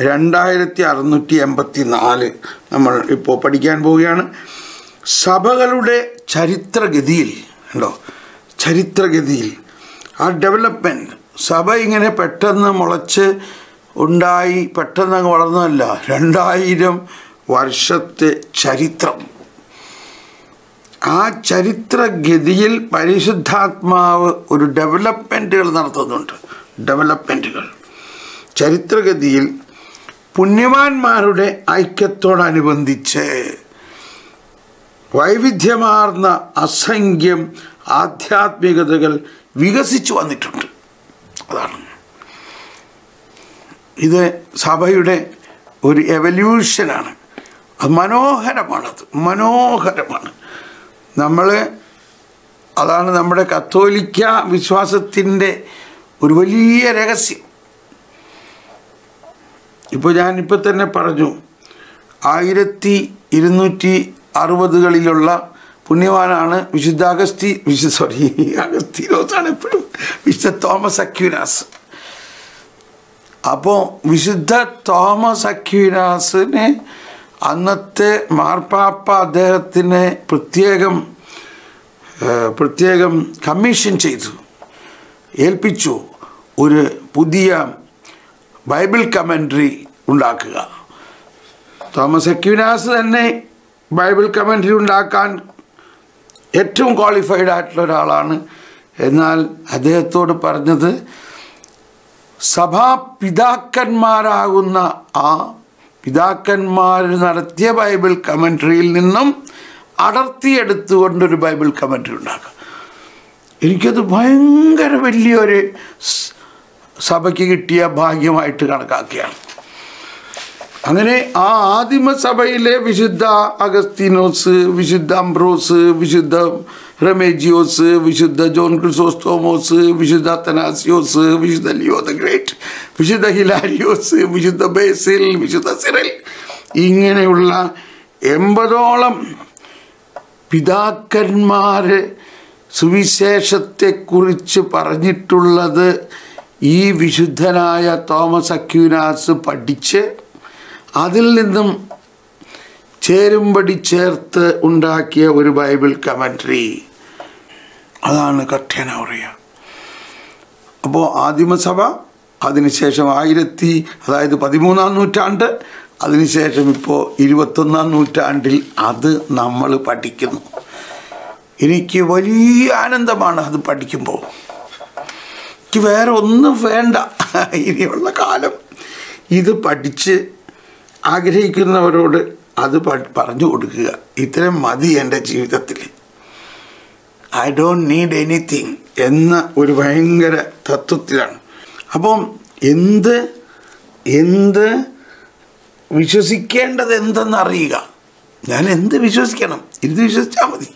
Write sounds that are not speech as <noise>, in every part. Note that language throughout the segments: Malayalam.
രണ്ടായിരത്തി അറുന്നൂറ്റി എൺപത്തി നാല് നമ്മൾ ഇപ്പോൾ പഠിക്കാൻ പോവുകയാണ്. സഭകളുടെ ചരിത്രഗതിയിൽ ഉണ്ടോ ചരിത്രഗതിയിൽ ആ ഡെവലപ്മെന്റ് സഭ ഇങ്ങനെ പെട്ടെന്ന് മുളച്ച് ഉണ്ടായി പെട്ടെന്ന് അങ്ങ് വളർന്നതല്ല. രണ്ടായിരം വർഷത്തെ ചരിത്രം. ആ ചരിത്രഗതിയിൽ പരിശുദ്ധാത്മാവ് ഒരു ഡെവലപ്മെന്റുകൾ നടത്തുന്നുണ്ട്. ഡെവലപ്മെന്റുകൾ ചരിത്രഗതിയിൽ പുണ്യവാന്മാരുടെ ഐക്യത്തോടനുബന്ധിച്ച് വൈവിധ്യമാർന്ന അസംഖ്യം ആധ്യാത്മികതകൾ വികസിച്ചു വന്നിട്ടുണ്ട്. അതാണ്. ഇത് സഭയുടെ ഒരു എവല്യൂഷനാണ് അത് മനോഹരമാണത്. മനോഹരമാണ്. നമ്മൾ അതാണ് നമ്മുടെ കത്തോലിക്ക വിശ്വാസത്തിന്റെ ഒരു വലിയ രഹസ്യം. ഇപ്പോൾ ഞാനിപ്പോൾ തന്നെ പറഞ്ഞു ആയിരത്തി ഇരുന്നൂറ്റി അറുപതുകളിലുള്ള പുണ്യവാനാണ് വിശുദ്ധ അഗസ്തി വിശു സോറി അഗസ്തീനോസാണ് എപ്പോഴും വിശുദ്ധ തോമസ് അക്യൂനാസ് അപ്പോൾ വിശുദ്ധ തോമസ് അക്യൂനാസിനെ അന്നത്തെ മാർപ്പാപ്പ അദ്ദേഹത്തിനെ പ്രത്യേകം പ്രത്യേകം കമ്മീഷൻ ചെയ്തു ഏൽപ്പിച്ചു. ഒരു പുതിയ ബൈബിൾ കമൻട്രി ഉണ്ടാക്കുക. തോമസ് എക്യുനാസ് തന്നെ ബൈബിൾ കമൻട്രി ഉണ്ടാക്കാൻ ഏറ്റവും ക്വാളിഫൈഡ് ആയിട്ടുള്ള ഒരാളാണ്. എന്നാൽ അദ്ദേഹത്തോട് പറഞ്ഞത് സഭാപിതാക്കന്മാരാകുന്ന ആ പിതാക്കന്മാർ നടത്തിയ ബൈബിൾ കമൻട്രിയിൽ നിന്നും അടർത്തിയെടുത്തുകൊണ്ടൊരു ബൈബിൾ കമൻട്രി ഉണ്ടാക്കുക എനിക്കത് ഭയങ്കര വലിയൊരു സഭയ്ക്ക് കിട്ടിയ ഭാഗ്യമായിട്ട് കണക്കാക്കുകയാണ് അങ്ങനെ ആ ആദിമസഭയിലെ വിശുദ്ധ അഗസ്തീനോസ് വിശുദ്ധ അംബ്രോസ് വിശുദ്ധ റമേജിയോസ് വിശുദ്ധ ജോൺ ക്രിസോസ്റ്റോമോസ് വിശുദ്ധ അത്തനാസിയോസ് വിശുദ്ധ ലിയോ ദ ഗ്രേറ്റ് വിശുദ്ധ ഹിലാരിയോസ് വിശുദ്ധ ബേസിൽ വിശുദ്ധ സിറൽ ഇങ്ങനെയുള്ള എൺപതോളം പിതാക്കന്മാർ സുവിശേഷത്തെക്കുറിച്ച് പറഞ്ഞിട്ടുള്ളത് ഈ വിശുദ്ധനായ തോമസ് അക്യുനാസ് പഠിച്ച് അതിൽ നിന്നും ചേരുംപടി ചേർത്ത് ഉണ്ടാക്കിയ ഒരു ബൈബിൾ കമൻട്രി. അതാണ് കഠ്യനൗറിയ അപ്പോൾ ആദിമസഭ അതിനുശേഷം ആയിരത്തി അതായത് പതിമൂന്നാം നൂറ്റാണ്ട് അതിനുശേഷം ഇപ്പോൾ ഇരുപത്തൊന്നാം നൂറ്റാണ്ടിൽ അത് നമ്മൾ പഠിക്കുന്നു. എനിക്ക് വലിയ ആനന്ദമാണ് അത് പഠിക്കുമ്പോൾ. എനിക്ക് വേറെ ഒന്നും വേണ്ട. ഇനിയുള്ള കാലം ഇത് പഠിച്ച് ആഗ്രഹിക്കുന്നവരോട് അത് പറഞ്ഞു കൊടുക്കുക. ഇത്രയും മതി എന്റെ ജീവിതത്തിൽ. ഐ ഡോണ്ട് നീഡ് എനിത്തിങ് എന്ന ഒരു ഭയങ്കര തത്വത്തിലാണ്. അപ്പം എന്ത് എന്ത് വിശ്വസിക്കേണ്ടത് എന്തെന്ന് അറിയുക ഞാൻ എന്ത് വിശ്വസിക്കണം? ഇത് വിശ്വസിച്ചാൽ മതി.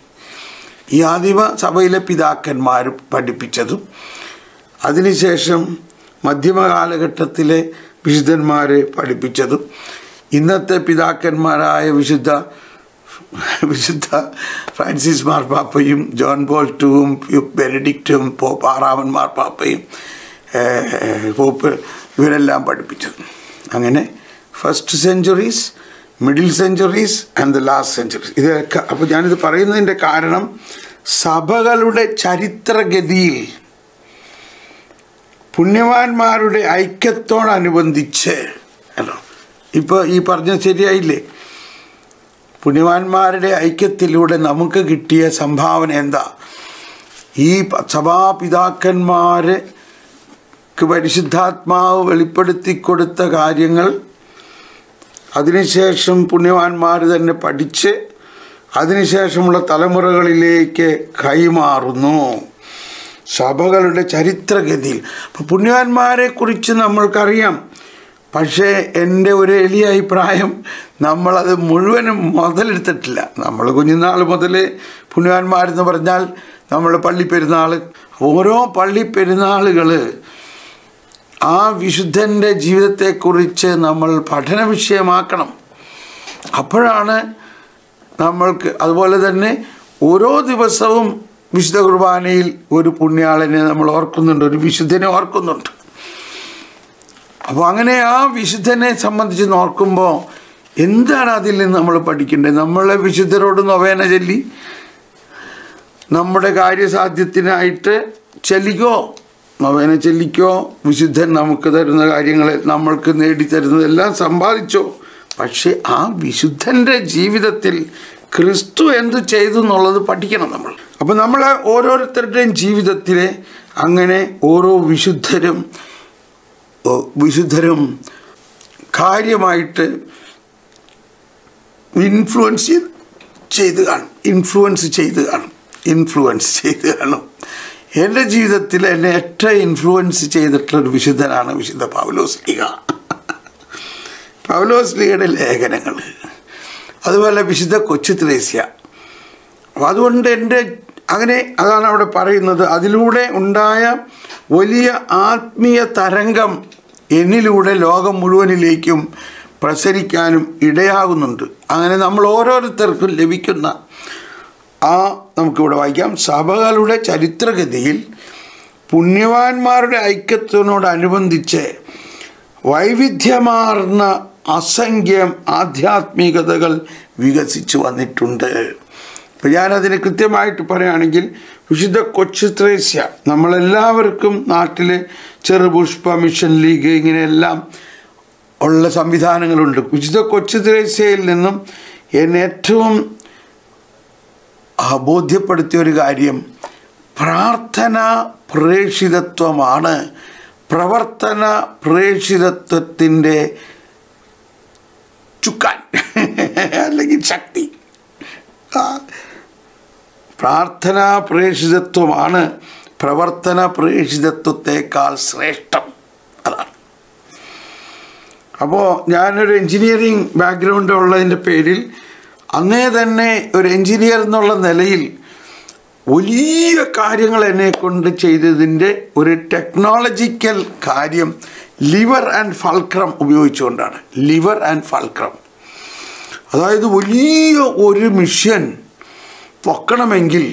ഈ ആദിമ സഭയിലെ പിതാക്കന്മാർ പഠിപ്പിച്ചതും അതിനുശേഷം മധ്യമ കാലഘട്ടത്തിലെ വിശുദ്ധന്മാരെ പഠിപ്പിച്ചതും ഇന്നത്തെ പിതാക്കന്മാരായ വിശുദ്ധ വിശുദ്ധ ഫ്രാൻസിസ് മാർപ്പാപ്പയും ജോൺ പോൾ ടുവും ബെനഡിക്റ്റും പോപ്പ് ആറാമൻ മാർപ്പാപ്പയും പോപ്പ് ഇവരെല്ലാം പഠിപ്പിച്ചത്. അങ്ങനെ first centuries middle centuries and the last centuries ഇതൊക്കെ അപ്പോൾ ഞാനിത് പറയുന്നതിന്റെ കാരണം സഭകളുടെ ചരിത്രഗതിയിൽ പുണ്യവാന്മാരുടെ ഐക്യത്തോടനുബന്ധിച്ച് അല്ലോ? ഇപ്പോൾ ഈ പറഞ്ഞത് ശരിയായില്ലേ? പുണ്യവാന്മാരുടെ ഐക്യത്തിലൂടെ നമുക്ക് കിട്ടിയ സംഭാവന എന്താ? ഈ സഭാപിതാക്കന്മാർക്ക് പരിശുദ്ധാത്മാവ് വെളിപ്പെടുത്തി കൊടുത്ത കാര്യങ്ങൾ അതിനുശേഷം പുണ്യവാന്മാർ തന്നെ പഠിച്ച് അതിനുശേഷമുള്ള തലമുറകളിലേക്ക് കൈമാറുന്നു. സഭകളുടെ ചരിത്രഗതിയിൽ. അപ്പോൾ പുണ്യവാന്മാരെ കുറിച്ച് നമ്മൾക്കറിയാം. പക്ഷേ എന്റെ ഒരു എളിയ അഭിപ്രായം നമ്മളത് മുഴുവനും മുതലെടുത്തിട്ടില്ല. നമ്മൾ കുഞ്ഞുനാൾ മുതൽ പുണ്യവാന്മാരെന്ന് പറഞ്ഞാൽ നമ്മൾ പള്ളി പെരുന്നാൾ ഓരോ പള്ളി പെരുന്നാളുകൾ ആ വിശുദ്ധന്റെ ജീവിതത്തെക്കുറിച്ച് നമ്മൾ പഠന വിഷയമാക്കണം. അപ്പോഴാണ് നമ്മൾക്ക് അതുപോലെ തന്നെ ഓരോ ദിവസവും വിശുദ്ധ കുർബാനയിൽ ഒരു പുണ്യാളനെ നമ്മൾ ഓർക്കുന്നുണ്ട് ഒരു വിശുദ്ധനെ ഓർക്കുന്നുണ്ട്. അപ്പോൾ അങ്ങനെ ആ വിശുദ്ധനെ സംബന്ധിച്ച് നോക്കുമ്പോൾ എന്താണ് അതിൽ നിന്ന് നമ്മൾ പഠിക്കേണ്ടത്? നമ്മളെ വിശുദ്ധരോട് നൊവേന ചൊല്ലി നമ്മുടെ കാര്യസാധ്യത്തിനായിട്ട് ചെല്ലിക്കോ? നൊവേന ചെല്ലിക്കോ? വിശുദ്ധൻ നമുക്ക് തരുന്ന കാര്യങ്ങൾ നമ്മൾക്ക് നേടിത്തരുന്നതെല്ലാം സമ്പാദിച്ചോ? പക്ഷേ ആ വിശുദ്ധന്റെ ജീവിതത്തിൽ ക്രിസ്തു എന്ത് ചെയ്തു എന്നുള്ളത് പഠിക്കണം നമ്മൾ. അപ്പം നമ്മൾ ഓരോരുത്തരുടെയും ജീവിതത്തിൽ അങ്ങനെ ഓരോ വിശുദ്ധരും വിശുദ്ധരും കാര്യമായിട്ട് ഇൻഫ്ലുവൻസ് ചെയ്ത് കാണും. ഇൻഫ്ലുവൻസ് ചെയ്ത് കാണും. ഇൻഫ്ലുവൻസ് ചെയ്ത് കാണും. എന്റെ ജീവിതത്തിൽ എന്നെ ഏറ്റവും ഇൻഫ്ലുവൻസ് ചെയ്തിട്ടുള്ളൊരു വിശുദ്ധനാണ് വിശുദ്ധ പൗലോസ് ലീഗ പൗലോസ് ലീഗയുടെ ലേഖനങ്ങൾ. അതുപോലെ വിശുദ്ധ കൊച്ചു ത്രേസ്യ. അപ്പോൾ അതുകൊണ്ട് എന്റെ അങ്ങനെ അതാണ് അവിടെ പറയുന്നത്. അതിലൂടെ ഉണ്ടായ വലിയ ആത്മീയ തരംഗം എന്നിലൂടെ ലോകം മുഴുവനിലേക്കും പ്രസരിക്കാനും ഇടയാകുന്നുണ്ട്. അങ്ങനെ നമ്മൾ ഓരോരുത്തർക്കും ലഭിക്കുന്ന ആ നമുക്കിവിടെ വായിക്കാം. സഭകളുടെ ചരിത്രഗതിയിൽ പുണ്യവാന്മാരുടെ ഐക്യത്തിനോടനുബന്ധിച്ച് വൈവിധ്യമാർന്ന അസംഖ്യം ആധ്യാത്മികതകൾ വികസിച്ചു വന്നിട്ടുണ്ട്. ഇപ്പം ഞാനതിന് കൃത്യമായിട്ട് പറയുകയാണെങ്കിൽ വിശുദ്ധ കൊച്ചു ത്രേസ്യ നമ്മളെല്ലാവർക്കും നാട്ടിൽ ചെറുപുഷ്പ മിഷൻ ലീഗ് ഇങ്ങനെയെല്ലാം ഉള്ള സംവിധാനങ്ങളുണ്ട്. വിശുദ്ധ കൊച്ചു ത്രേസ്യയിൽ നിന്നും എന്നെ ഏറ്റവും ബോധ്യപ്പെടുത്തിയ ഒരു കാര്യം പ്രാർത്ഥന പ്രേഷിതത്വമാണ് പ്രവർത്തന പ്രേഷിതത്വത്തിന്റെ ചുക്കാൻ അല്ലെങ്കിൽ ശക്തി. പ്രാർത്ഥനാ പ്രേഷിതത്വമാണ് പ്രവർത്തന പ്രേഷിതത്വത്തെക്കാൾ ശ്രേഷ്ഠം. അതാണ്. അപ്പോൾ ഞാനൊരു എൻജിനീയറിങ് ബാക്ക്ഗ്രൗണ്ട് ഉള്ളതിന്റെ പേരിൽ അന്നേ തന്നെ ഒരു എൻജിനീയർ എന്നുള്ള നിലയിൽ വലിയ കാര്യങ്ങൾ എന്നെ കൊണ്ട് ചെയ്തതിന്റെ ഒരു ടെക്നോളജിക്കൽ കാര്യം ലിവർ ആൻഡ് ഫൾക്രം ഉപയോഗിച്ചുകൊണ്ടാണ്. Lever and fulcrum. അതായത് വലിയ ഒരു മിഷൻ പൊക്കണമെങ്കിൽ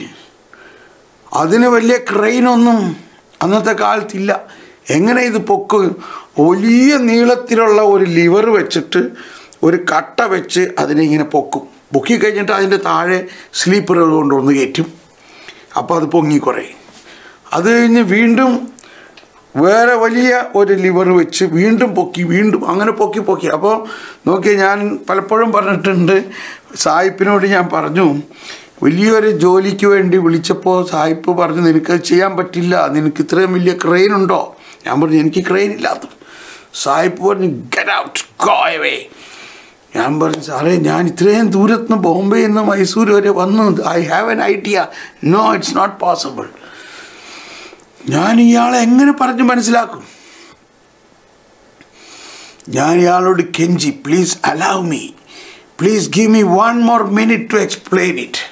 അതിന് വലിയ ക്രെയിനൊന്നും അന്നത്തെ കാലത്തില്ല. എങ്ങനെ ഇത് പൊക്കും? വലിയ നീളത്തിലുള്ള ഒരു ലിവർ വെച്ചിട്ട് ഒരു കട്ട വെച്ച് അതിനെ ഇങ്ങനെ പൊക്കും. പൊക്കി കഴിഞ്ഞിട്ട് അതിന്റെ താഴെ സ്ലീപ്പറുകൾ കൊണ്ടുവന്ന് കയറ്റും. അപ്പോൾ അത് പൊങ്ങി കുറേ അത് കഴിഞ്ഞ് വീണ്ടും വേറെ വലിയ ഒരു ലിവർ വെച്ച് വീണ്ടും പൊക്കി വീണ്ടും അങ്ങനെ പൊക്കി പൊക്കി. അപ്പോൾ നോക്കി ഞാൻ പലപ്പോഴും പറഞ്ഞിട്ടുണ്ട് സായിപ്പിനോട് ഞാൻ പറഞ്ഞു വലിയൊരു ജോലിക്ക് വേണ്ടി വിളിച്ചപ്പോൾ സായിപ്പ് പറഞ്ഞു നിനക്കത് ചെയ്യാൻ പറ്റില്ല. നിനക്ക് ഇത്രയും വലിയ ക്രെയിൻ ഉണ്ടോ? ഞാൻ പറഞ്ഞു എനിക്ക് ക്രെയിൻ ഇല്ലാത്ത സായിപ്പ് പറഞ്ഞു ഗെറ്റ് ഔട്ട് ഗോ അവേ ഞാൻ പറഞ്ഞു സാറേ ഞാൻ ഇത്രയും ദൂരത്ത് നിന്ന് ബോംബെയിൽ നിന്ന് മൈസൂർ വരെ വന്നു. I have an idea no it's not possible ഞാൻ ഇയാളെ എങ്ങനെ പറഞ്ഞ് മനസ്സിലാക്കും? ഞാൻ ഇയാളോട് കെഞ്ചി please allow me please give me one more minute to explain it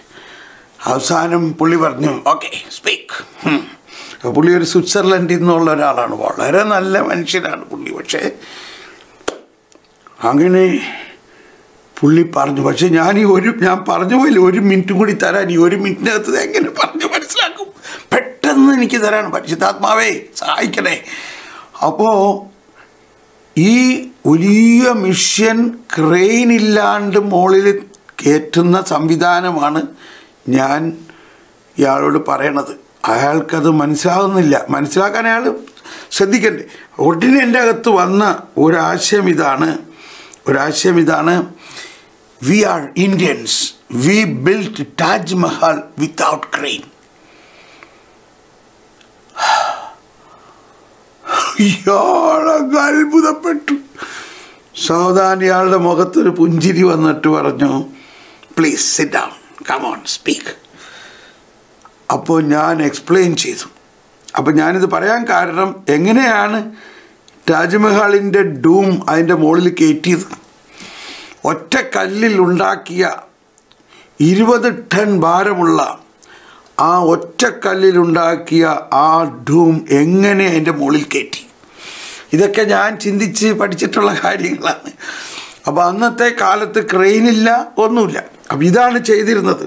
അവസാനം പുള്ളി പറഞ്ഞു ഓക്കെ സ്പീക്ക് പുള്ളി ഒരു സ്വിറ്റ്സർലൻഡിൽ നിന്നുള്ള ഒരാളാണ്. വളരെ നല്ല മനുഷ്യനാണ് പുള്ളി. പക്ഷേ അങ്ങനെ പുള്ളി പറഞ്ഞു പക്ഷെ ഞാൻ ഈ ഒരു ഞാൻ പറഞ്ഞു പോയില്ല ഒരു മിനിറ്റും കൂടി തരാൻ. ഈ ഒരു മിനിറ്റിനകത്ത് എങ്ങനെ പറഞ്ഞു മനസ്സിലാക്കും? പെട്ടെന്ന് എനിക്ക് തരാൻ പരിശുദ്ധാത്മാവേ സഹായിക്കണേ. അപ്പോൾ ഈ വലിയ മിഷ്യൻ ക്രെയിനില്ലാണ്ട് മുകളിൽ കയറ്റുന്ന സംവിധാനമാണ് ഞാൻ ഇയാളോട് പറയണത് അയാൾക്കത് മനസ്സിലാകുന്നില്ല മനസ്സിലാക്കാൻ അയാൾ ശ്രദ്ധിക്കണ്ടേ. ഉടനെ എന്റെ അകത്ത് വന്ന ഒരാശയം ഇതാണ്. ഒരാശയം ഇതാണ്. We are Indians we built Taj Mahal without crane അത്ഭുതപ്പെട്ടു. സാവധാനിയാളുടെ മുഖത്തൊരു പുഞ്ചിരി വന്നിട്ട് പറഞ്ഞു please sit down come on speak അപ്പോൾ ഞാൻ എക്സ്പ്ലെയിൻ ചെയ്തു. അപ്പോൾ ഞാനിത് പറയാൻ കാരണം എങ്ങനെയാണ് താജ്മഹലിന്റെ ഡൂം അതിന്റെ മുകളിൽ കയറ്റിയത്? ഒറ്റ കല്ലിൽ ഉണ്ടാക്കിയ ഇരുപത് ടൺ ഭാരമുള്ള ആ ഒറ്റ കല്ലിലുണ്ടാക്കിയ ആ ഡൂം എങ്ങനെ അതിന്റെ മുകളിൽ കയറ്റി? ഇതൊക്കെ ഞാൻ ചിന്തിച്ച് പഠിച്ചിട്ടുള്ള കാര്യങ്ങളാണ്. അപ്പോൾ അന്നത്തെ കാലത്ത് ക്രെയിനില്ല ഒന്നുമില്ല. അപ്പം ഇതാണ് ചെയ്തിരുന്നത്.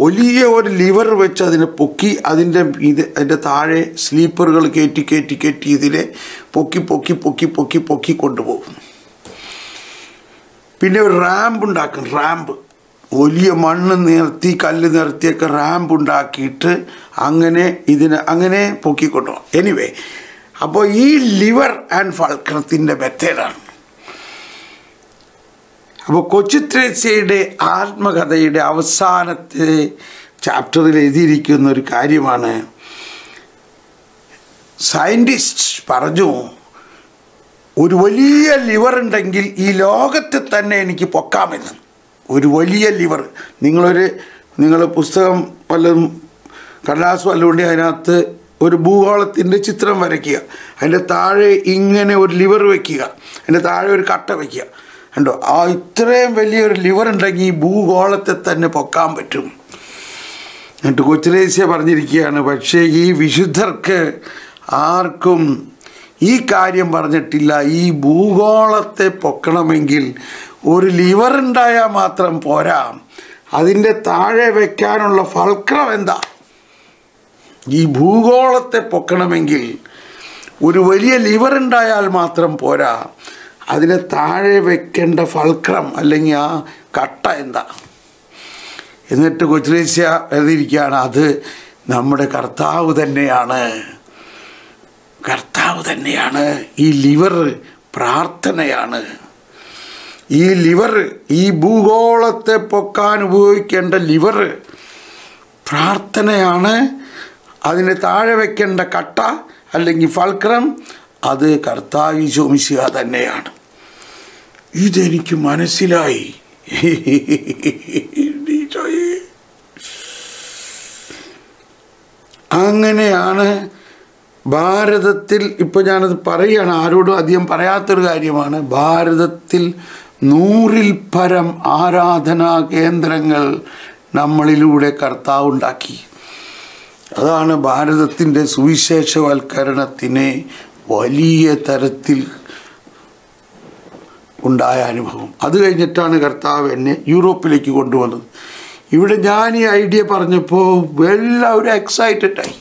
വലിയ ഒരു ലിവർ വെച്ച് അതിനെ പൊക്കി അതിന്റെ ഇത് അതിന്റെ താഴെ സ്ലീപ്പറുകൾ കയറ്റി കയറ്റി കയറ്റി ഇതിനെ പൊക്കി പൊക്കി പൊക്കി പൊക്കി പൊക്കി കൊണ്ടുപോകും. പിന്നെ ഒരു റാമ്പ് ഉണ്ടാക്കും. റാമ്പ്. വലിയ മണ്ണ് നിർത്തി കല്ല് നിർത്തിയൊക്കെ റാമ്പ് ഉണ്ടാക്കിയിട്ട് അങ്ങനെ ഇതിനെ അങ്ങനെ പൊക്കിക്കൊണ്ടുപോകും എനിവേ അപ്പോൾ ഈ ലിവർ ആൻഡ് ഫൾക്രത്തിന്റെ മെത്തേഡാണ് അപ്പോൾ കൊച്ചു ത്രേസ്യയുടെ ആത്മകഥയുടെ അവസാനത്തെ ചാപ്റ്ററിൽ എഴുതിയിരിക്കുന്ന ഒരു കാര്യമാണ്. സയന്റിസ്റ്റ് പറഞ്ഞു ഒരു വലിയ ലിവർ ഉണ്ടെങ്കിൽ ഈ ലോകത്തെ തന്നെ എനിക്ക് പൊക്കാമെന്ന്. ഒരു വലിയ ലിവർ. നിങ്ങളൊരു നിങ്ങൾ പുസ്തകം വല്ലതും കടലാസ് വല്ലതുകൊണ്ട് അതിനകത്ത് ഒരു ഭൂഗോളത്തിന്റെ ചിത്രം വരയ്ക്കുക. അതിന്റെ താഴെ ഇങ്ങനെ ഒരു ലിവർ വയ്ക്കുക. അതിന്റെ താഴെ ഒരു കട്ട വയ്ക്കുക. കണ്ടോ? ആ ഇത്രയും വലിയൊരു ലിവർ ഉണ്ടെങ്കിൽ ഈ ഭൂഗോളത്തെ തന്നെ പൊക്കാൻ പറ്റും. എന്നിട്ട് കൊച്ചുരേസ്യ പറഞ്ഞിരിക്കുകയാണ് പക്ഷേ ഈ വിശുദ്ധർക്ക് ആർക്കും ഈ കാര്യം പറഞ്ഞിട്ടില്ല. ഈ ഭൂഗോളത്തെ പൊക്കണമെങ്കിൽ ഒരു ലിവർ ഉണ്ടായാൽ മാത്രം പോരാ. അതിന്റെ താഴെ വയ്ക്കാനുള്ള ഫൽക്രം എന്താ? ഈ ഭൂഗോളത്തെ പൊക്കണമെങ്കിൽ ഒരു വലിയ ലിവർ ഉണ്ടായാൽ മാത്രം പോരാ. അതിന് താഴെ വെക്കേണ്ട ഫൾക്രം അല്ലെങ്കിൽ ആ കട്ട എന്താ? എന്നിട്ട് കൊച്ചുലേശ്യ എഴുതിയിരിക്കുകയാണ് അത് നമ്മുടെ കർത്താവ് തന്നെയാണ്. കർത്താവ് തന്നെയാണ്. ഈ ലിവർ പ്രാർത്ഥനയാണ്. ഈ ലിവർ ഈ ഭൂഗോളത്തെ പൊക്കാൻ ഉപയോഗിക്കേണ്ട ലിവർ പ്രാർത്ഥനയാണ്. അതിന് താഴെ വെക്കേണ്ട കട്ട അല്ലെങ്കിൽ ഫൾക്രം അത് കർത്താവ് ചോമിശിക തന്നെയാണ്. ഇതെനിക്ക് മനസ്സിലായി. അങ്ങനെയാണ് ഭാരതത്തിൽ ഇപ്പോൾ ഞാനത് പറയുകയാണ് ആരോടും അധികം പറയാത്തൊരു കാര്യമാണ്. ഭാരതത്തിൽ നൂറിൽ പരം ആരാധനാ കേന്ദ്രങ്ങൾ നമ്മളിലൂടെ കർത്താവ് ഉണ്ടാക്കി. അതാണ് ഭാരതത്തിന്റെ സുവിശേഷവൽക്കരണത്തിനെ വലിയ തരത്തിൽ ഉണ്ടായ അനുഭവം. അത് കഴിഞ്ഞിട്ടാണ് കർത്താവ് എന്നെ യൂറോപ്പിലേക്ക് കൊണ്ടുവന്നത്. ഇവിടെ ഞാൻ ഈ ഐഡിയ പറഞ്ഞപ്പോൾ എല്ലാവരും എക്സൈറ്റഡായി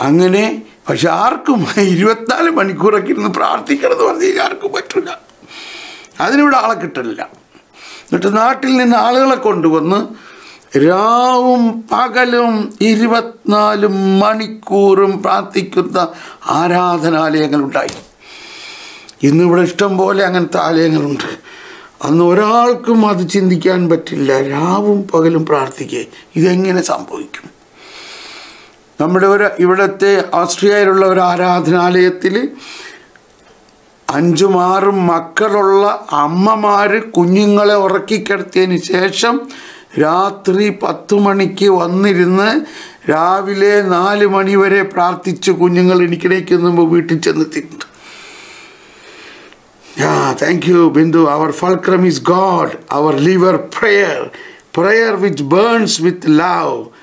അങ്ങനെ പക്ഷെ ആർക്കും <laughs> ഇരുപത്തിനാല് മണിക്കൂറൊക്കെ ഇരുന്ന് പ്രാർത്ഥിക്കണം എന്ന് പറഞ്ഞു കഴിഞ്ഞാൽ ആർക്കും പറ്റില്ല അതിനിവിടെ ആളെ കിട്ടില്ല എന്നിട്ട് നാട്ടിൽ നിന്ന് ആളുകളെ കൊണ്ടുവന്ന് രാവും പകലും ഇരുപത്തിനാല് മണിക്കൂറും പ്രാർത്ഥിക്കുന്ന ആരാധനാലയങ്ങളുണ്ടായി. ഇന്നിവിടെ ഇഷ്ടം പോലെ അങ്ങനത്തെ ആലയങ്ങളുണ്ട്. അന്ന് ഒരാൾക്കും അത് ചിന്തിക്കാൻ പറ്റില്ല. രാവും പകലും പ്രാർത്ഥിക്കുക ഇതെങ്ങനെ സംഭവിക്കും? നമ്മുടെ ഒരു ഇവിടുത്തെ ഓസ്ട്രിയയിലുള്ള ഒരു ആരാധനാലയത്തിൽ അഞ്ചും ആറും മക്കളുള്ള അമ്മമാർ കുഞ്ഞുങ്ങളെ ഉറക്കിക്കിടത്തിയതിന് ശേഷം രാത്രി പത്ത് മണിക്ക് വന്നിരുന്ന് രാവിലെ നാല് മണി വരെ പ്രാർത്ഥിച്ച് കുഞ്ഞുങ്ങൾ എനിക്കിടയ്ക്ക് മുമ്പ് വീട്ടിൽ ചെന്നെത്തിയിട്ടുണ്ട് Yeah, thank you, Bindu. Our fulcrum is God, our liver prayer, prayer which burns with love.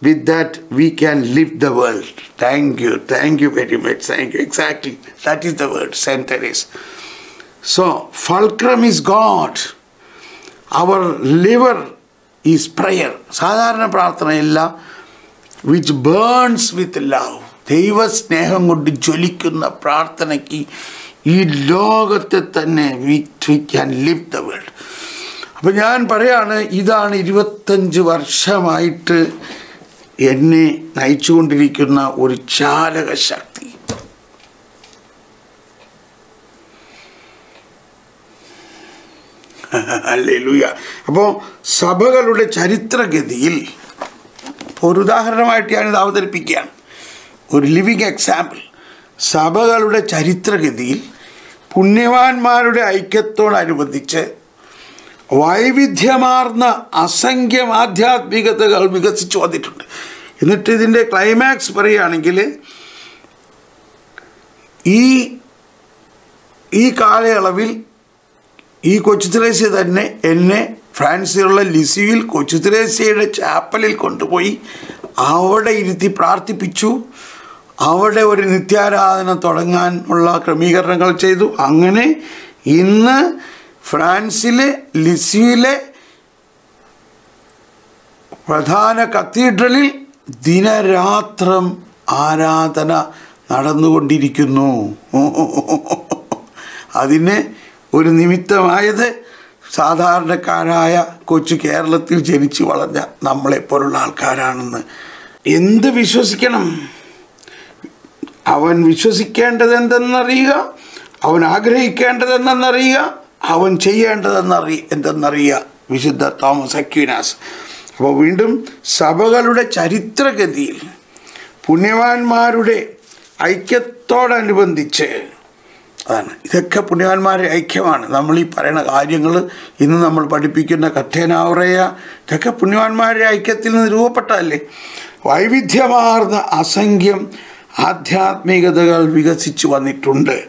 With that, we can live the world. Thank you, thank you very much. Thank you. Exactly. That is the word, Saint Teresa. So, fulcrum is God. Our liver is prayer. സാധാരണ പ്രാർത്ഥനയല്ല വിച്ച് ബേൺസ് വിത്ത് ലവ് ദൈവസ്നേഹം കൊണ്ട് ജ്വലിക്കുന്ന പ്രാർത്ഥനയ്ക്ക് ഈ ലോകത്തെ തന്നെ we we can live the world അപ്പം ഞാൻ പറയാണ് ഇതാണ് ഇരുപത്തഞ്ച് വർഷമായിട്ട് എന്നെ നയിച്ചുകൊണ്ടിരിക്കുന്ന ഒരു ചാലക ശക്തി. <laughs> അല്ലേലൂയ അപ്പോൾ സഭകളുടെ ചരിത്രഗതിയിൽ ഒരു ഉദാഹരണമായിട്ട് ഞാനിത് അവതരിപ്പിക്കുകയാണ്. ഒരു ലിവിങ് എക്സാമ്പിൾ സഭകളുടെ ചരിത്രഗതിയിൽ പുണ്യവാന്മാരുടെ ഐക്യത്തോടനുബന്ധിച്ച് വൈവിധ്യമാർന്ന അസംഖ്യം ആധ്യാത്മികതകൾ വികസിച്ചു വന്നിട്ടുണ്ട്. എന്നിട്ട് ഇതിന്റെ ക്ലൈമാക്സ് പറയുകയാണെങ്കിൽ ഈ ഈ കാലയളവിൽ ഈ കൊച്ചുത്രേസ്യ തന്നെ എന്നെ ഫ്രാൻസിലുള്ള ലിസിയിൽ കൊച്ചുത്രേസ്യയുടെ ചാപ്പലിൽ കൊണ്ടുപോയി അവിടെ ഇരുത്തി പ്രാർത്ഥിപ്പിച്ചു. അവിടെ ഒരു നിത്യാരാധന തുടങ്ങാനുള്ള ക്രമീകരണങ്ങൾ ചെയ്തു. അങ്ങനെ ഇന്ന് ഫ്രാൻസിലെ ലിസിയിലെ പ്രധാന കത്തീഡ്രലിൽ ദിനരാത്രം ആരാധന നടന്നുകൊണ്ടിരിക്കുന്നു. അതിന് ഒരു നിമിത്തമായത് സാധാരണക്കാരായ കൊച്ചു കേരളത്തിൽ ജനിച്ചു വളർന്ന നമ്മളെപ്പോലുള്ള ആൾക്കാരാണെന്ന്. എന്ത് വിശ്വസിക്കണം? അവൻ വിശ്വസിക്കേണ്ടത് എന്തെന്നറിയുക അവൻ ആഗ്രഹിക്കേണ്ടത് എന്തെന്നറിയുക അവൻ ചെയ്യേണ്ടതെന്നറി എന്തെന്നറിയുക. വിശുദ്ധ തോമസ് അക്യൂനാസ് അപ്പോൾ വീണ്ടും സഭകളുടെ ചരിത്രഗതിയിൽ പുണ്യവാന്മാരുടെ ഐക്യത്തോടനുബന്ധിച്ച് അതാണ്. ഇതൊക്കെ പുണ്യവാന്മാരുടെ ഐക്യമാണ്. നമ്മൾ ഈ പറയുന്ന കാര്യങ്ങൾ ഇന്ന് നമ്മൾ പഠിപ്പിക്കുന്ന കഥേനാവറയ ഇതൊക്കെ പുണ്യവാന്മാരുടെ ഐക്യത്തിൽ നിന്ന് രൂപപ്പെട്ടതല്ലേ? വൈവിധ്യമാർന്ന അസംഖ്യം ആധ്യാത്മികതകൾ വികസിച്ചു വന്നിട്ടുണ്ട്.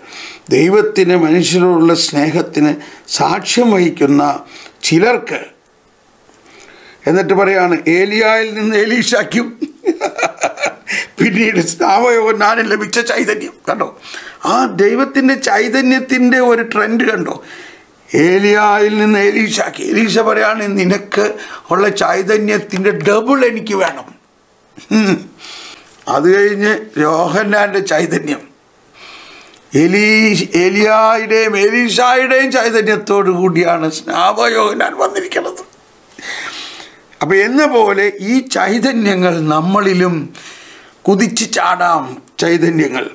ദൈവത്തിന് മനുഷ്യരോടുള്ള സ്നേഹത്തിന് സാക്ഷ്യം വഹിക്കുന്ന ചിലർക്ക്. എന്നിട്ട് പറയാണ് ഏലിയായിൽ നിന്ന് ഏലീഷാക്കും പിന്നീട് സ്നാവയോഗനാനും ലഭിച്ച ചൈതന്യം. കണ്ടോ? ആ ദൈവത്തിന്റെ ചൈതന്യത്തിന്റെ ഒരു ട്രെൻഡ് കണ്ടോ? ഏലിയായിൽ നിന്ന് എലീഷാക്കി എലീഷ പറയാണ് നിനക്ക് ഉള്ള ചൈതന്യത്തിന്റെ ഡബിൾ എനിക്ക് വേണം. അത് കഴിഞ്ഞ് യോഹന്നാന്റെ ചൈതന്യം. എലീ എലിയായുടെയും എലീഷായുടെയും ചൈതന്യത്തോടു കൂടിയാണ് സ്നാപയോഹനാൻ വന്നിരിക്കുന്നത്. അപ്പം എന്ന പോലെ ഈ ചൈതന്യങ്ങൾ നമ്മളിലും കുതിച്ചു ചാടാം ചൈതന്യങ്ങൾ.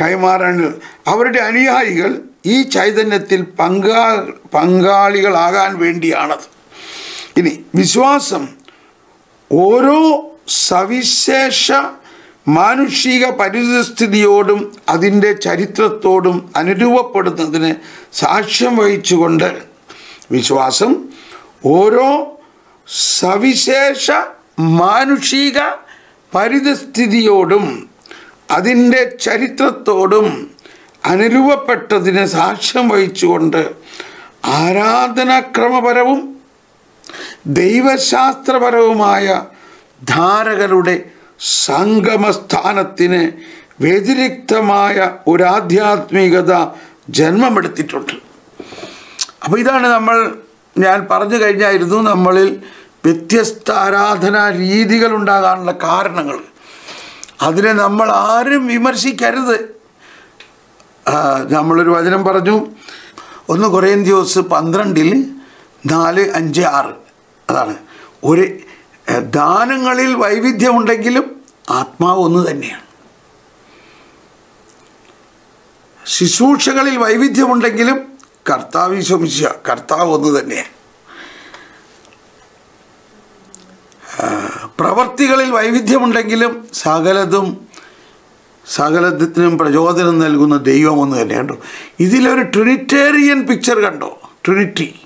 കൈമാറാൻ അവരുടെ അനുയായികൾ ഈ ചൈതന്യത്തിൽ പങ്കാ പങ്കാളികളാകാൻ വേണ്ടിയാണത്. ഇനി വിശ്വാസം ഓരോ സവിശേഷ മാനുഷിക പരിസ്ഥിതിയോടും അതിന്റെ ചരിത്രത്തോടും അനുരൂപപ്പെടുന്നതിന് സാക്ഷ്യം വഹിച്ചുകൊണ്ട് വിശ്വാസം ഓരോ സവിശേഷ മാനുഷിക പരിതസ്ഥിതിയോടും അതിന്റെ ചരിത്രത്തോടും അനുരൂപപ്പെട്ടതിന് സാക്ഷ്യം വഹിച്ചുകൊണ്ട് ആരാധനാക്രമപരവും ദൈവശാസ്ത്രപരവുമായ ധാരകളുടെ സംഗമസ്ഥാനത്തിന് വ്യതിരിക്തമായ ഒരു ആധ്യാത്മികത ജന്മമെടുത്തിട്ടുണ്ട്. അപ്പോൾ ഇതാണ് നമ്മൾ ഞാൻ പറഞ്ഞു കഴിഞ്ഞായിരുന്നു നമ്മളിൽ വ്യത്യസ്ത ആരാധനാ രീതികൾ ഉണ്ടാകാനുള്ള കാരണങ്ങൾ. അതിനെ നമ്മൾ ആരും വിമർശിക്കരുത്. നമ്മളൊരു വചനം പറഞ്ഞു. ഒന്ന് കുറേ ദിവസം പന്ത്രണ്ടിൽ നാല് അഞ്ച് ആറ്. അതാണ്. ഒരു ദാനങ്ങളിൽ വൈവിധ്യമുണ്ടെങ്കിലും ആത്മാവ് ഒന്ന് തന്നെയാണ്. ശുശ്രൂഷകളിൽ വൈവിധ്യമുണ്ടെങ്കിലും കർത്താവ് ശ്രമിച്ച കർത്താവ് ഒന്ന് തന്നെയാണ്. പ്രവർത്തികളിൽ വൈവിധ്യമുണ്ടെങ്കിലും സകലതും സകലത്തിനും പ്രചോദനം നൽകുന്ന ദൈവം ഒന്ന് തന്നെ കണ്ടു ഇതിലൊരു ട്രിനിറ്റേറിയൻ പിക്ചർ കണ്ടോ? ട്രിനിറ്റി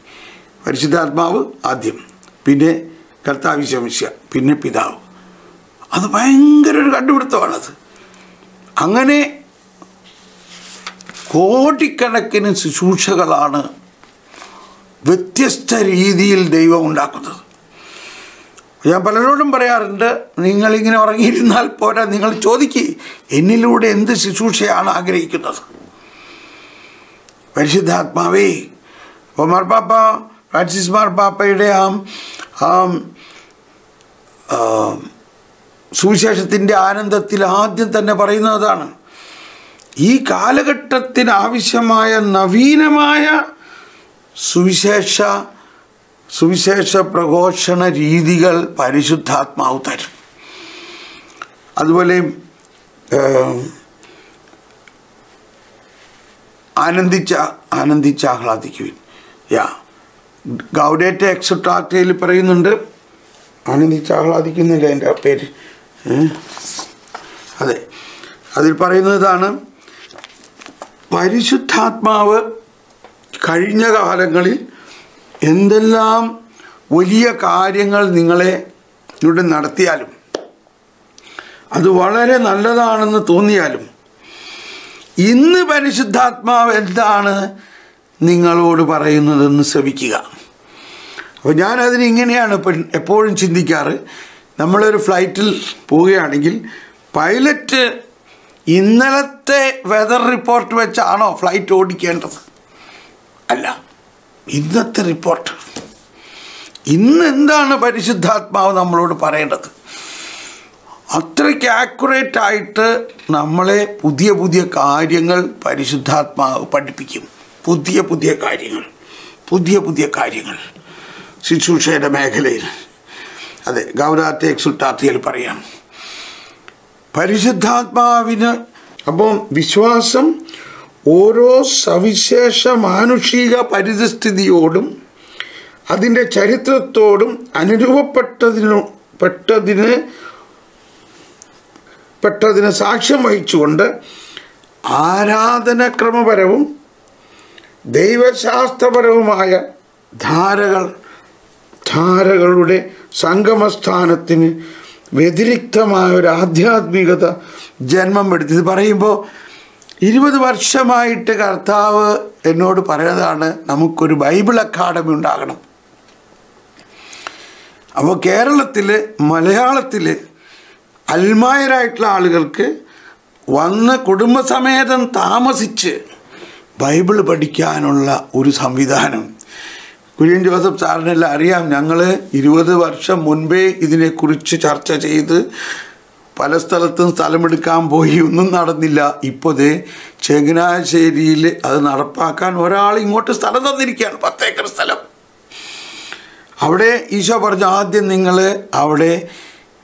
പരിശുദ്ധാത്മാവ് ആദ്യം. പിന്നെ കർത്താവ് ശമിച്ച പിന്നെ പിതാവ്. അത് ഭയങ്കര ഒരു കണ്ടുപിടുത്തമാണത്. അങ്ങനെ കോടിക്കണക്കിന് ശുശ്രൂഷകളാണ് വ്യത്യസ്ത രീതിയിൽ ദൈവം ഉണ്ടാക്കുന്നത്. ഞാൻ പലരോടും പറയാറുണ്ട് നിങ്ങളിങ്ങനെ ഉറങ്ങിയിരുന്നാൽ പോരാ നിങ്ങൾ ചോദിക്കുക എന്നിലൂടെ എന്ത് ശുശ്രൂഷയാണ് ആഗ്രഹിക്കുന്നത്? പരിശുദ്ധാത്മാവേ അപ്പോൾ മാർപ്പാപ്പ ഫ്രാൻസിസ് മാർപ്പാപ്പയുടെ ആ ആ സുവിശേഷത്തിന്റെ ആനന്ദത്തിൽ ആദ്യം തന്നെ പറയുന്നതാണ് ഈ കാലഘട്ടത്തിന് ആവശ്യമായ നവീനമായ സുവിശേഷ സുവിശേഷ പ്രഘോഷണ രീതികൾ പരിശുദ്ധാത്മാവ് തരും. അതുപോലെ ആനന്ദിച്ച ആനന്ദിച്ച് ആഹ്ലാദിക്കുവിൻ. യാ ഗൗഡേറ്റ എക്സട്രാക്റ്റയിൽ പറയുന്നുണ്ട്. നീ ആഹ്ലാദിക്കുന്നില്ല എന്റെ പേര്. അതെ. അതിൽ പറയുന്നതാണ് പരിശുദ്ധാത്മാവ് കഴിഞ്ഞ കാലങ്ങളിൽ എന്തെല്ലാം വലിയ കാര്യങ്ങൾ നിങ്ങളെ ഇവിടെ നടത്തിയാലും അത് വളരെ നല്ലതാണെന്ന് തോന്നിയാലും ഇന്ന് പരിശുദ്ധാത്മാവ് എന്താണ് നിങ്ങളോട് പറയുന്നതെന്ന് ശ്രമിക്കുക അപ്പോൾ ഞാനതിന് ഇങ്ങനെയാണ് എപ്പോഴും ചിന്തിക്കാറ്. നമ്മളൊരു ഫ്ലൈറ്റിൽ പോവുകയാണെങ്കിൽ പൈലറ്റ് ഇന്നലത്തെ വെതർ റിപ്പോർട്ട് വെച്ചാണോ ഫ്ലൈറ്റ് ഓടിക്കേണ്ടത്? അല്ല ഇന്നത്തെ റിപ്പോർട്ട്. ഇന്ന് എന്താണ് പരിശുദ്ധാത്മാവ് നമ്മളോട് പറയേണ്ടത്? അത്രയ്ക്ക് ആക്യുറേറ്റ് ആയിട്ട് നമ്മളെ പുതിയ പുതിയ കാര്യങ്ങൾ പരിശുദ്ധാത്മാവ് പഠിപ്പിക്കും. പുതിയ പുതിയ കാര്യങ്ങൾ. പുതിയ പുതിയ കാര്യങ്ങൾ. ശുശ്രൂഷയുടെ മേഖലയിൽ. അതെ ഗൗരാത്തെ എക്സുട്ടാത്തിയിൽ പറയാം. പരിശുദ്ധാത്മാവിന് അപ്പം വിശ്വാസം ഓരോ സവിശേഷ മാനുഷിക പരിതസ്ഥിതിയോടും അതിന്റെ ചരിത്രത്തോടും അനുരൂപപ്പെട്ടതിനു പെട്ടതിന് പെട്ടതിന് സാക്ഷ്യം വഹിച്ചുകൊണ്ട് ആരാധനക്രമപരവും ദൈവശാസ്ത്രപരവുമായ ധാരകൾ ധാരകളുടെ സംഗമസ്ഥാനത്തിന് വ്യതിരിക്തമായ ഒരു ആധ്യാത്മികത ജന്മം എടുത്തു. ഇത് പറയുമ്പോൾ ഇരുപത് വർഷമായിട്ട് കർത്താവ് എന്നോട് പറയുന്നതാണ് നമുക്കൊരു ബൈബിൾ അക്കാഡമി ഉണ്ടാകണം. അപ്പോൾ കേരളത്തിൽ മലയാളത്തിൽ അൽമായരായിട്ടുള്ള ആളുകൾക്ക് വന്ന് കുടുംബസമേതം താമസിച്ച് ബൈബിൾ പഠിക്കാനുള്ള ഒരു സംവിധാനം. കുര്യൻ ജോസഫ് സാറിനെല്ലാം അറിയാം ഞങ്ങൾ ഇരുപത് വർഷം മുൻപേ ഇതിനെക്കുറിച്ച് ചർച്ച ചെയ്ത് പല സ്ഥലത്തും സ്ഥലമെടുക്കാൻ പോയി ഒന്നും നടന്നില്ല. ഇപ്പോൾ ചെങ്ങനാശ്ശേരിയിൽ അത് നടപ്പാക്കാൻ ഒരാൾ ഇങ്ങോട്ട് സ്ഥലം തന്നിരിക്കുകയാണ് പത്തേക്കർ സ്ഥലം. അവിടെ ഈശോ പറഞ്ഞു ആദ്യം നിങ്ങൾ അവിടെ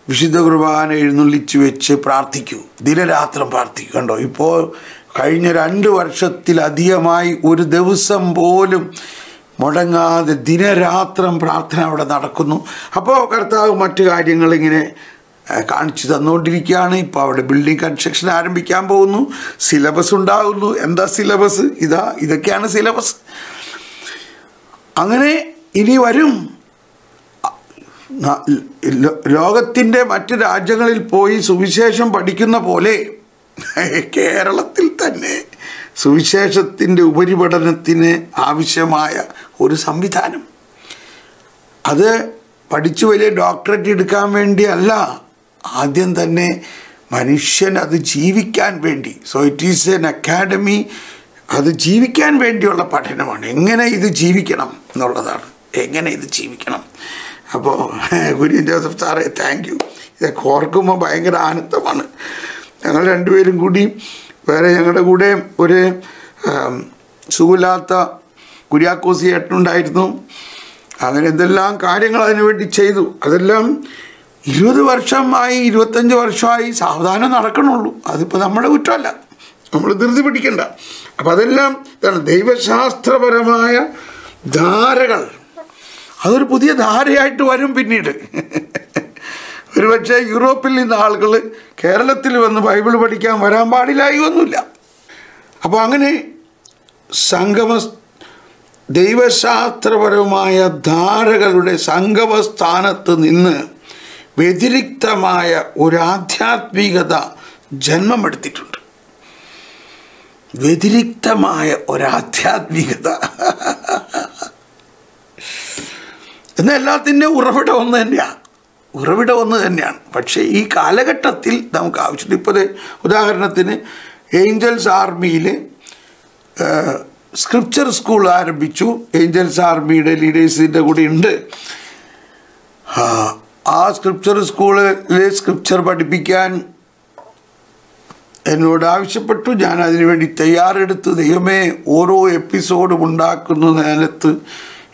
വിശുദ്ധ കുർബാന എഴുന്നള്ളിച്ച് വെച്ച് പ്രാർത്ഥിക്കൂ. ദിനരാത്രം പ്രാർത്ഥിക്കണ്ടോ ഇപ്പോൾ കഴിഞ്ഞ രണ്ട് വർഷത്തിലധികമായി ഒരു ദിവസം പോലും മുടങ്ങാതെ ദിനരാത്രം പ്രാർത്ഥന അവിടെ നടക്കുന്നു. അപ്പോൾ കർത്താവ് മറ്റു കാര്യങ്ങളിങ്ങനെ കാണിച്ചു തന്നുകൊണ്ടിരിക്കുകയാണ്. ഇപ്പോൾ അവിടെ ബിൽഡിംഗ് കൺസ്ട്രക്ഷൻ ആരംഭിക്കാൻ പോകുന്നു. സിലബസ് ഉണ്ടാകുന്നു. എന്താ സിലബസ് ഇതാ ഇതൊക്കെയാണ് സിലബസ് അങ്ങനെ ഇനി വരും. ലോകത്തിന്റെ മറ്റ് രാജ്യങ്ങളിൽ പോയി സുവിശേഷം പഠിക്കുന്ന പോലെ <laughs> കേരളത്തിൽ തന്നെ സുവിശേഷത്തിന്റെ ഉപരിപഠനത്തിന് ആവശ്യമായ ഒരു സംവിധാനം. അത് പഠിച്ചു വലിയ ഡോക്ടറേറ്റ് എടുക്കാൻ വേണ്ടിയല്ല ആദ്യം തന്നെ മനുഷ്യൻ അത് ജീവിക്കാൻ വേണ്ടി so it is an academy അത് ജീവിക്കാൻ വേണ്ടിയുള്ള പഠനമാണ്. എങ്ങനെ ഇത് ജീവിക്കണം എന്നുള്ളതാണ്. എങ്ങനെ ഇത് ജീവിക്കണം? അപ്പോൾ കുര്യൻ ജോസഫ് സാറേ താങ്ക് യു ഇതൊക്കെ ഓർക്കുമ്പോൾ ഭയങ്കര ആനന്ദമാണ്. ഞങ്ങൾ രണ്ടുപേരും കൂടി വേറെ ഞങ്ങളുടെ കൂടെ ഒരു സുഖമില്ലാത്ത കുര്യാക്കോസി ഏട്ടനുണ്ടായിരുന്നു. അങ്ങനെ എന്തെല്ലാം കാര്യങ്ങൾ അതിനു വേണ്ടി ചെയ്തു. അതെല്ലാം ഇരുപത് വർഷമായി ഇരുപത്തഞ്ച് വർഷമായി സാവധാനം നടക്കണുള്ളൂ. അതിപ്പോൾ നമ്മുടെ കുറ്റമല്ല. നമ്മൾ ധൃതി പിടിക്കണ്ട. അപ്പം അതെല്ലാം ഇതാണ് ദൈവശാസ്ത്രപരമായ ധാരകൾ. അതൊരു പുതിയ ധാരയായിട്ട് വരും പിന്നീട്. ഒരുപക്ഷെ യൂറോപ്പിൽ നിന്ന് ആളുകൾ കേരളത്തിൽ വന്ന് ബൈബിൾ പഠിക്കാൻ വരാൻ പാടില്ലായി ഒന്നുമില്ല അപ്പോൾ അങ്ങനെ സംഗമ ദൈവശാസ്ത്രപരമായ ധാരകളുടെ സംഗമസ്ഥാനത്ത് നിന്ന് വ്യതിരിക്തമായ ഒരു ആധ്യാത്മികത ജന്മമെടുത്തിട്ടുണ്ട്. വ്യതിരിക്തമായ ഒരാധ്യാത്മികത. എന്നാൽ എല്ലാത്തിന്റെ ഉറവിടം ഒന്ന് തന്നെയാണ് ഉറവിടം ഒന്ന് തന്നെയാണ് പക്ഷേ ഈ കാലഘട്ടത്തിൽ നമുക്ക് ആവശ്യമുണ്ട് ഇപ്പോൾ ഉദാഹരണത്തിന് ഏഞ്ചൽസ് ആർമിയിൽ സ്ക്രിപ്ചർ സ്കൂൾ ആരംഭിച്ചു. ഏഞ്ചൽസ് ആർമിയുടെ ലീഡേഴ്സിന്റെ കൂടെ ഉണ്ട്. ആ, ആ സ്ക്രിപ്ചർ സ്കൂളിൽ സ്ക്രിപ്ചർ പഠിപ്പിക്കാൻ എന്നോട് ആവശ്യപ്പെട്ടു. ഞാൻ അതിനുവേണ്ടി തയ്യാറെടുത്ത്. ദൈവമേ ഓരോ എപ്പിസോഡും ഉണ്ടാക്കുന്ന നേരത്ത്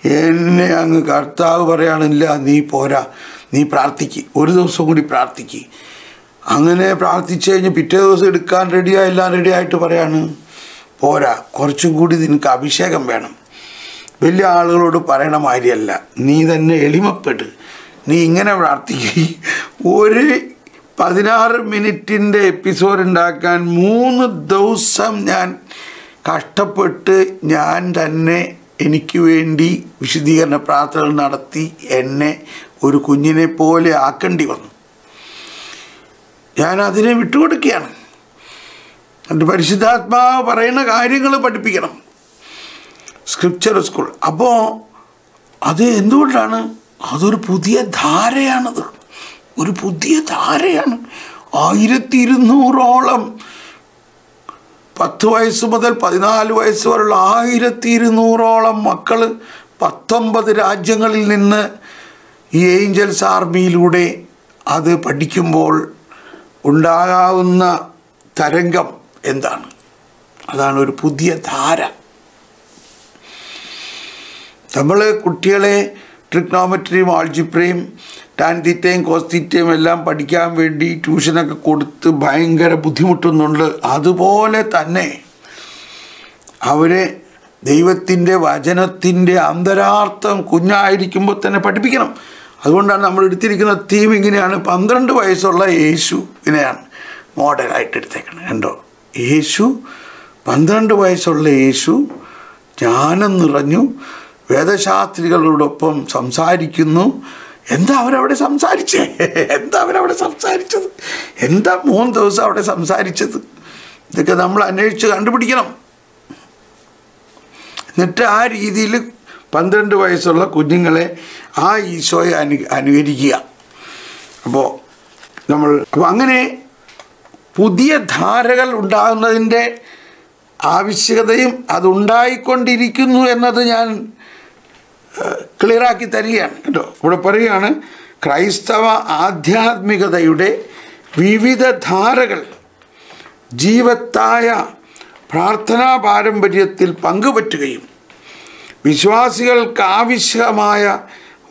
എന്നെ അങ്ങ് കർത്താവ് പറയാനില്ല നീ പോരാ. നീ പ്രാർത്ഥിക്ക്. ഒരു ദിവസം കൂടി പ്രാർത്ഥിക്ക്. അങ്ങനെ പ്രാർത്ഥിച്ചു കഴിഞ്ഞ് പിറ്റേ ദിവസം എടുക്കാൻ റെഡിയാ എല്ലാം റെഡിയായിട്ട് പറയാണ്. പോരാ കുറച്ചും കൂടി നിനക്ക് അഭിഷേകം വേണം. വലിയ ആളുകളോട് പറയണ മാതിരിയല്ല. നീ തന്നെ എളിമപ്പെട്ട് നീ ഇങ്ങനെ പ്രാർത്ഥിക്കുക ഒരു പതിനാറ് മിനിറ്റിന്റെ എപ്പിസോഡ് ഉണ്ടാക്കാൻ മൂന്ന് ദിവസം ഞാൻ കഷ്ടപ്പെട്ട് ഞാൻ തന്നെ എനിക്ക് വേണ്ടി വിശദീകരണ പ്രാർത്ഥനകൾ നടത്തി എന്നെ ഒരു കുഞ്ഞിനെ പോലെ ആക്കേണ്ടി വന്നു. ഞാൻ അതിനെ വിട്ടുകൊടുക്കുകയാണ്. എന്റെ പരിശുദ്ധാത്മാവ് പറയുന്ന കാര്യങ്ങൾ പഠിപ്പിക്കണം. സ്ക്രിപ്ചർ സ്കൂൾ അപ്പോൾ അത് എന്തുകൊണ്ടാണ്? അതൊരു പുതിയ ധാരയാണത്. ഒരു പുതിയ ധാരയാണ്. ആയിരത്തി ഇരുന്നൂറോളം പത്ത് വയസ്സ് മുതൽ പതിനാല് വയസ്സ് വരെയുള്ള ആയിരത്തി ഇരുന്നൂറോളം മക്കൾ പത്തൊമ്പത് രാജ്യങ്ങളിൽ നിന്ന് ഈ ഏഞ്ചൽസ് ആർമിയിലൂടെ അത് പഠിക്കുമ്പോൾ ഉണ്ടാകാവുന്ന തരംഗം എന്താണ്? അതാണ് ഒരു പുതിയ ധാര. നമ്മൾ കുട്ടികളെ ട്രിഗ്നോമെട്രിയും ആൾജിപ്രയും ടാൻ തീറ്റയും കോസ്തീറ്റയും എല്ലാം പഠിക്കാൻ വേണ്ടി ട്യൂഷനൊക്കെ കൊടുത്ത് ഭയങ്കര ബുദ്ധിമുട്ടുന്നുണ്ട്. അതുപോലെ തന്നെ അവരെ ദൈവത്തിന്റെ വചനത്തിന്റെ അന്തരാർത്ഥം കുഞ്ഞായിരിക്കുമ്പോൾ തന്നെ പഠിപ്പിക്കണം. അതുകൊണ്ടാണ് നമ്മൾ എടുത്തിരിക്കുന്ന തീം ഇങ്ങനെയാണ്. പന്ത്രണ്ട് വയസ്സുള്ള യേശു ഇങ്ങനെയാണ് മോഡലായിട്ട് എടുത്തേക്കണം കണ്ടോ? യേശു പന്ത്രണ്ട് വയസ്സുള്ള യേശു ജ്ഞാനം നിറഞ്ഞു വേദശാസ്ത്രികളോടൊപ്പം സംസാരിക്കുന്നു. എന്താ അവരവിടെ സംസാരിച്ചേ? എന്താ അവരവിടെ സംസാരിച്ചത്? എന്താ മൂന്ന് ദിവസം അവിടെ സംസാരിച്ചത്? ഇതൊക്കെ നമ്മൾ അന്വേഷിച്ച് കണ്ടുപിടിക്കണം. എന്നിട്ട് ആ രീതിയിൽ പന്ത്രണ്ട് വയസ്സുള്ള കുഞ്ഞുങ്ങളെ ആ ഈശോയെ അനു അനുകരിക്കുക. അപ്പോൾ നമ്മൾ അപ്പോൾ അങ്ങനെ പുതിയ ധാരകൾ ഉണ്ടാകുന്നതിന്റെ ആവശ്യകതയും അതുണ്ടായിക്കൊണ്ടിരിക്കുന്നു എന്നത് ഞാൻ ക്ലിയറാക്കി തരികയാണ് കേട്ടോ. ഇവിടെ പറയുകയാണ് ക്രൈസ്തവ ആധ്യാത്മികതയുടെ വിവിധ ധാരകൾ ജീവത്തായ പ്രാർത്ഥനാ പാരമ്പര്യത്തിൽ പങ്കുപറ്റുകയും വിശ്വാസികൾക്ക് ആവശ്യമായ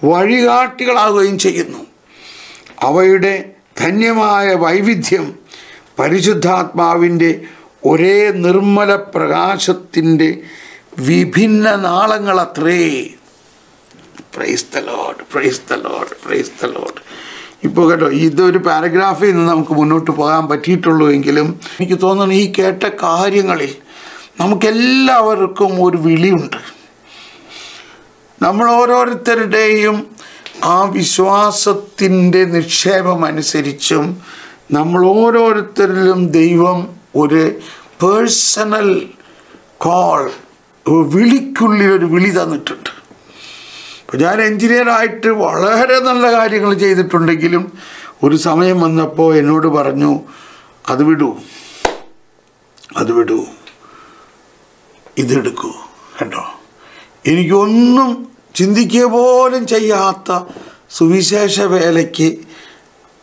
വഴികാട്ടികളാകുകയും ചെയ്യുന്നു. അവയുടെ ധന്യമായ വൈവിധ്യം പരിശുദ്ധാത്മാവിന്റെ ഒരേ നിർമ്മല പ്രകാശത്തിന്റെ വിഭിന്ന നാളങ്ങളത്രേ. Praise the Lord praise praise ഇപ്പോൾ കേട്ടോ ഇതൊരു പാരഗ്രാഫിൽ നിന്ന് നമുക്ക് മുന്നോട്ട് പോകാൻ പറ്റിയിട്ടുള്ളൂ എങ്കിലും എനിക്ക് തോന്നുന്നു ഈ കേട്ട കാര്യങ്ങളിൽ നമുക്കെല്ലാവർക്കും ഒരു വിളിയുണ്ട്. നമ്മൾ ഓരോരുത്തരുടെയും ആ വിശ്വാസത്തിന്റെ നിക്ഷേപം അനുസരിച്ചും നമ്മൾ ഓരോരുത്തരിലും ദൈവം ഒരു പേഴ്സണൽ കോൾ വിളിക്കുള്ളിൽ ഒരു വിളി തന്നിട്ടുണ്ട്. അപ്പോൾ ഞാൻ എൻജിനീയറായിട്ട് വളരെ നല്ല കാര്യങ്ങൾ ചെയ്തിട്ടുണ്ടെങ്കിലും ഒരു സമയം വന്നപ്പോൾ എന്നോട് പറഞ്ഞു അത് വിടൂ അത് വിടൂ ഇതെടുക്കൂ കേട്ടോ. എനിക്കൊന്നും ചിന്തിക്കുക പോലും ചെയ്യാത്ത സുവിശേഷ വേലയ്ക്ക്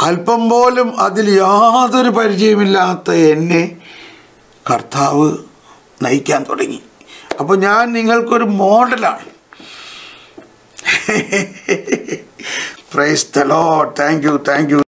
അല്പം പോലും അതിൽ യാതൊരു പരിചയമില്ലാത്ത എന്നെ കർത്താവ് നയിക്കാൻ തുടങ്ങി. അപ്പോൾ ഞാൻ നിങ്ങൾക്കൊരു മോഡലാണ്. Praise Lord thank you thank you